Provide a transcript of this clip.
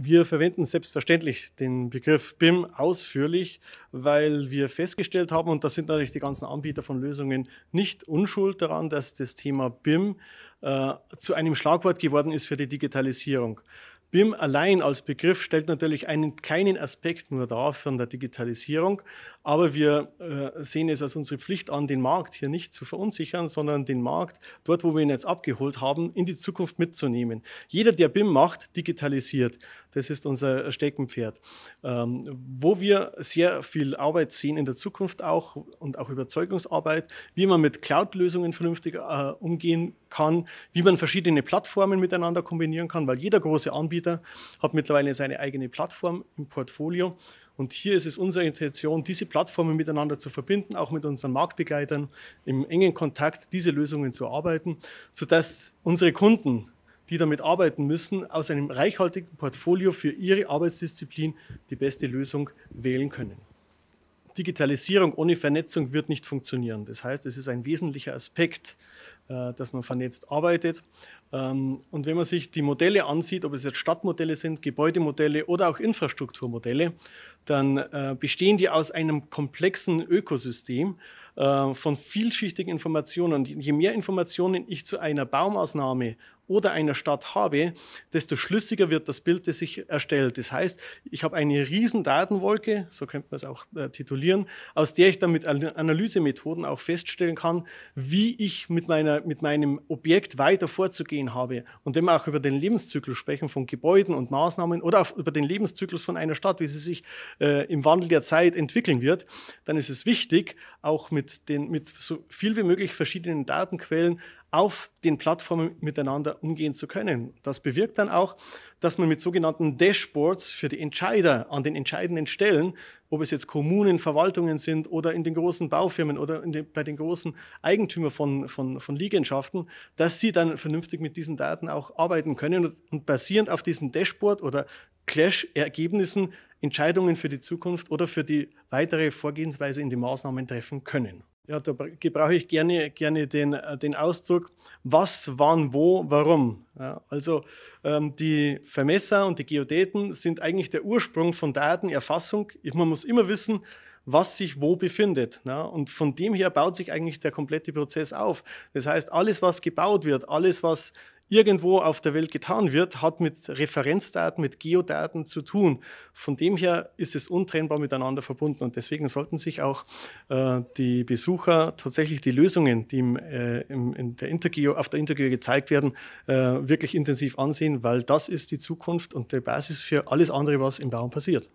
Wir verwenden selbstverständlich den Begriff BIM ausführlich, weil wir festgestellt haben, und da sind natürlich die ganzen Anbieter von Lösungen nicht unschuld daran, dass das Thema BIM äh, zu einem Schlagwort geworden ist für die Digitalisierung. BIM allein als Begriff stellt natürlich einen kleinen Aspekt nur dar von der Digitalisierung, aber wir äh, sehen es als unsere Pflicht an, den Markt hier nicht zu verunsichern, sondern den Markt dort, wo wir ihn jetzt abgeholt haben, in die Zukunft mitzunehmen. Jeder, der BIM macht, digitalisiert. Das ist unser Steckenpferd. Ähm, wo wir sehr viel Arbeit sehen in der Zukunft auch und auch Überzeugungsarbeit, wie man mit Cloud-Lösungen vernünftig äh, umgehen kann, wie man verschiedene Plattformen miteinander kombinieren kann, weil jeder große Anbieter hat mittlerweile seine eigene Plattform im Portfolio. Und hier ist es unsere Intention, diese Plattformen miteinander zu verbinden, auch mit unseren Marktbegleitern im engen Kontakt diese Lösungen zu arbeiten, sodass unsere Kunden, die damit arbeiten müssen, aus einem reichhaltigen Portfolio für ihre Arbeitsdisziplin die beste Lösung wählen können. Digitalisierung ohne Vernetzung wird nicht funktionieren. Das heißt, es ist ein wesentlicher Aspekt, äh, dass man vernetzt arbeitet. Ähm, und wenn man sich die Modelle ansieht, ob es jetzt Stadtmodelle sind, Gebäudemodelle oder auch Infrastrukturmodelle, dann äh, bestehen die aus einem komplexen Ökosystem äh, von vielschichtigen Informationen. Je mehr Informationen ich zu einer Baumaßnahme oder einer Stadt habe, desto schlüssiger wird das Bild, das sich erstellt. Das heißt, ich habe eine riesen Datenwolke, so könnte man es auch äh, titulieren, aus der ich dann mit Analysemethoden auch feststellen kann, wie ich mit, meiner, mit meinem Objekt weiter vorzugehen habe. Und wenn wir auch über den Lebenszyklus sprechen von Gebäuden und Maßnahmen oder auch über den Lebenszyklus von einer Stadt, wie sie sich äh, im Wandel der Zeit entwickeln wird, dann ist es wichtig, auch mit, den, mit so viel wie möglich verschiedenen Datenquellen auf den Plattformen miteinander umgehen zu können. Das bewirkt dann auch, dass man mit sogenannten Dashboards für die Entscheider an den entscheidenden Stellen, ob es jetzt Kommunen, Verwaltungen sind oder in den großen Baufirmen oder den, bei den großen Eigentümern von, von, von Liegenschaften, dass sie dann vernünftig mit diesen Daten auch arbeiten können und, und basierend auf diesen Dashboard oder Clash-Ergebnissen Entscheidungen für die Zukunft oder für die weitere Vorgehensweise in die Maßnahmen treffen können. Ja, da gebrauche ich gerne, gerne den, äh, den Ausdruck, was, wann, wo, warum. Ja, also ähm, die Vermesser und die Geodäten sind eigentlich der Ursprung von Datenerfassung. Man muss immer wissen, was sich wo befindet. Ja, und von dem her baut sich eigentlich der komplette Prozess auf. Das heißt, alles, was gebaut wird, alles, was irgendwo auf der Welt getan wird, hat mit Referenzdaten, mit Geodaten zu tun. Von dem her ist es untrennbar miteinander verbunden und deswegen sollten sich auch äh, die Besucher tatsächlich die Lösungen, die im, äh, im, in der Intergeo, auf der Intergeo gezeigt werden, äh, wirklich intensiv ansehen, weil das ist die Zukunft und die Basis für alles andere, was im Baum passiert.